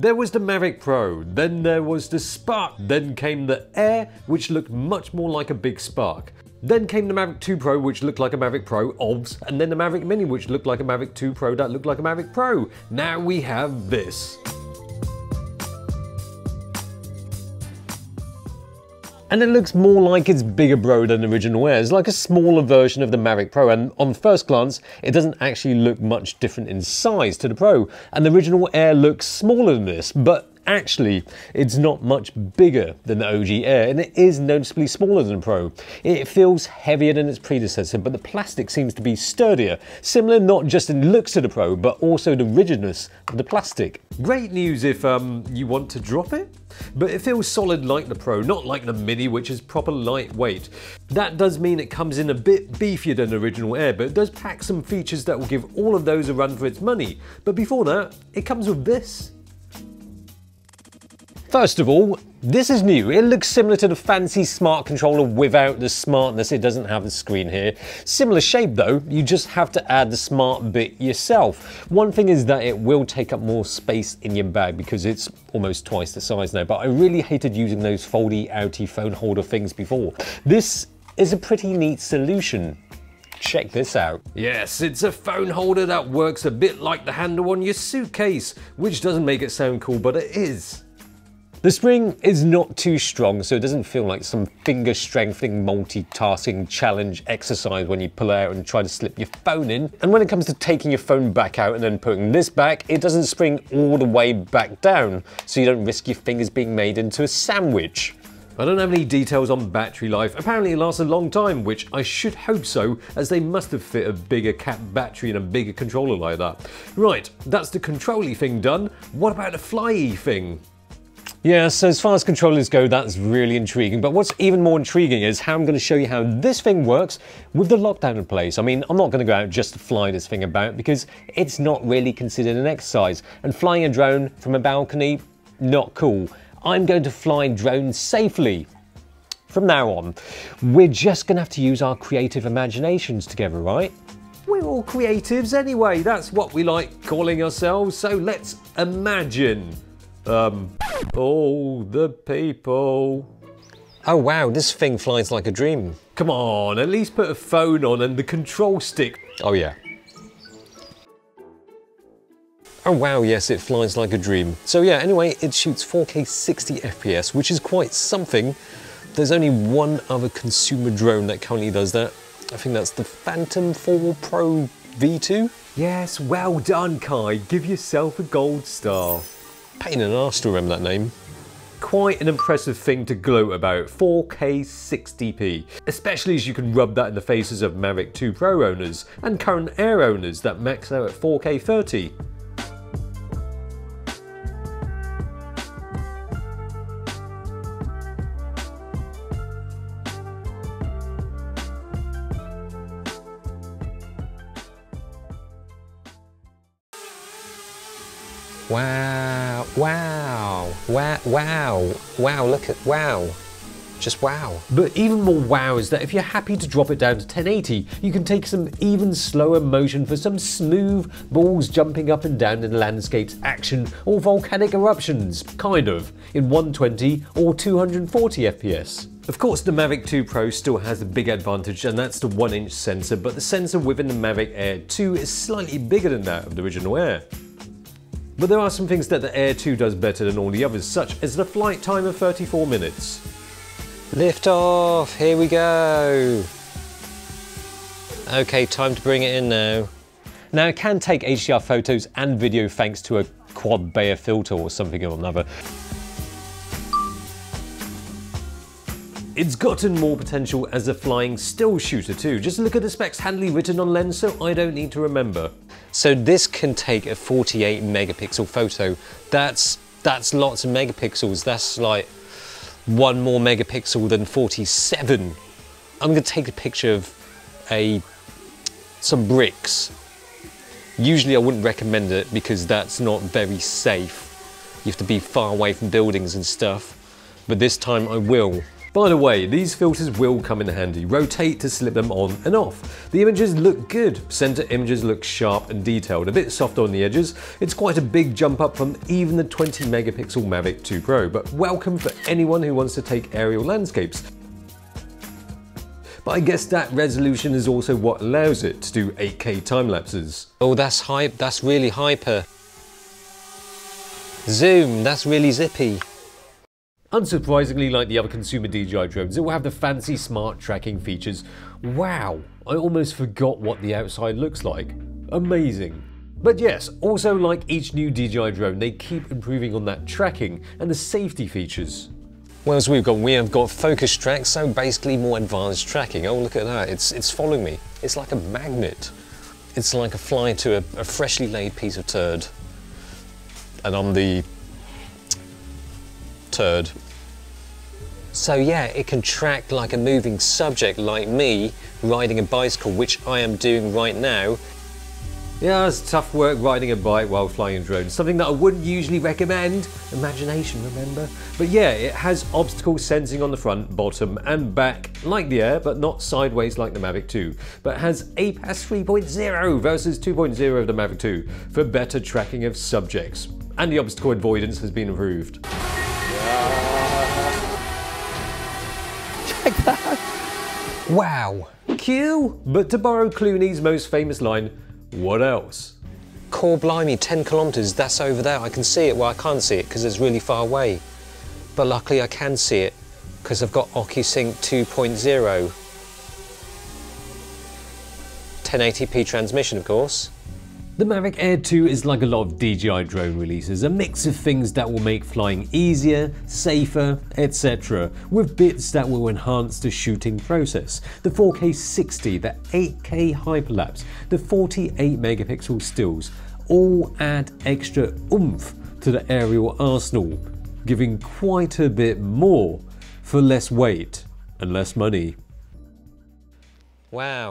There was the Mavic Pro, then there was the Spark, then came the Air, which looked much more like a big Spark. Then came the Mavic 2 Pro, which looked like a Mavic Pro, obvs, and then the Mavic Mini, which looked like a Mavic 2 Pro that looked like a Mavic Pro. Now we have this. And it looks more like it's bigger bro than the original Air. It's like a smaller version of the Mavic Pro and on first glance it doesn't actually look much different in size to the Pro and the original Air looks smaller than this but actually it's not much bigger than the OG Air and it is noticeably smaller than the Pro. It feels heavier than its predecessor but the plastic seems to be sturdier, similar not just in looks to the Pro but also the rigidness of the plastic. Great news if um, you want to drop it? But it feels solid like the Pro, not like the Mini which is proper lightweight. That does mean it comes in a bit beefier than the original Air, but it does pack some features that will give all of those a run for its money. But before that, it comes with this. First of all, this is new. It looks similar to the fancy smart controller without the smartness. It doesn't have the screen here. Similar shape though, you just have to add the smart bit yourself. One thing is that it will take up more space in your bag because it's almost twice the size now, but I really hated using those foldy outy phone holder things before. This is a pretty neat solution. Check this out. Yes, it's a phone holder that works a bit like the handle on your suitcase, which doesn't make it sound cool, but it is. The spring is not too strong, so it doesn't feel like some finger strengthening multitasking challenge exercise when you pull out and try to slip your phone in. And when it comes to taking your phone back out and then putting this back, it doesn't spring all the way back down, so you don't risk your fingers being made into a sandwich. I don't have any details on battery life. Apparently it lasts a long time, which I should hope so, as they must have fit a bigger cap battery in a bigger controller like that. Right, that's the controlly thing done. What about the flyy thing? Yeah, so as far as controllers go, that's really intriguing. But what's even more intriguing is how I'm going to show you how this thing works with the lockdown in place. I mean, I'm not going to go out just to fly this thing about because it's not really considered an exercise. And flying a drone from a balcony, not cool. I'm going to fly drones safely. From now on, we're just going to have to use our creative imaginations together, right? We're all creatives anyway, that's what we like calling ourselves, so let's imagine. Um, oh, the people. Oh wow, this thing flies like a dream. Come on, at least put a phone on and the control stick. Oh yeah. Oh wow, yes, it flies like a dream. So yeah, anyway, it shoots 4K 60 FPS, which is quite something. There's only one other consumer drone that currently does that. I think that's the Phantom 4 Pro V2. Yes, well done, Kai. Give yourself a gold star. Pain in the arse to remember that name. Quite an impressive thing to gloat about, 4K 60p, especially as you can rub that in the faces of Mavic 2 Pro owners and current Air owners that max out at 4K 30. Wow, wow, wow, wow, wow, look at, wow. Just wow. But even more wow is that if you're happy to drop it down to 1080, you can take some even slower motion for some smooth balls jumping up and down in landscapes, action, or volcanic eruptions, kind of, in 120 or 240 FPS. Of course, the Mavic 2 Pro still has a big advantage, and that's the 1 inch sensor, but the sensor within the Mavic Air 2 is slightly bigger than that of the original Air. But there are some things that the Air 2 does better than all the others, such as the flight time of 34 minutes. Lift off, here we go. Okay, time to bring it in now. Now it can take HDR photos and video thanks to a quad Bayer filter or something or another. It's gotten more potential as a flying still shooter too. Just look at the specs handily written on lens so I don't need to remember. So this can take a 48 megapixel photo. That's, that's lots of megapixels. That's like one more megapixel than 47. I'm gonna take a picture of a some bricks. Usually I wouldn't recommend it because that's not very safe. You have to be far away from buildings and stuff. But this time I will. By the way, these filters will come in handy. Rotate to slip them on and off. The images look good. Center images look sharp and detailed, a bit soft on the edges. It's quite a big jump up from even the 20 megapixel Mavic 2 Pro, but welcome for anyone who wants to take aerial landscapes. But I guess that resolution is also what allows it to do 8K time lapses. Oh, that's hype. That's really hyper. Zoom, that's really zippy. Unsurprisingly, like the other consumer DJI drones, it will have the fancy smart tracking features. Wow, I almost forgot what the outside looks like. Amazing. But yes, also like each new DJI drone, they keep improving on that tracking and the safety features. Well, as we've got, we have got focus track, so basically more advanced tracking. Oh, look at that, it's, it's following me. It's like a magnet. It's like a fly to a, a freshly laid piece of turd. And I'm the turd. So yeah, it can track like a moving subject like me riding a bicycle, which I am doing right now. Yeah, it's tough work riding a bike while flying a drone. Something that I wouldn't usually recommend. Imagination, remember? But yeah, it has obstacle sensing on the front, bottom, and back, like the Air, but not sideways like the Mavic 2. But has APAS 3.0 versus 2.0 of the Mavic 2 for better tracking of subjects. And the obstacle avoidance has been improved. Check that. Wow. Q. But to borrow Clooney's most famous line, what else? Core blimey, 10 kilometres, that's over there. I can see it. Well, I can't see it because it's really far away. But luckily I can see it because I've got OcuSync 2.0. 1080p transmission, of course. The Mavic Air 2 is like a lot of DJI drone releases, a mix of things that will make flying easier, safer, etc., with bits that will enhance the shooting process. The 4K 60, the 8K hyperlapse, the 48 megapixel stills all add extra oomph to the aerial arsenal, giving quite a bit more for less weight and less money. Wow.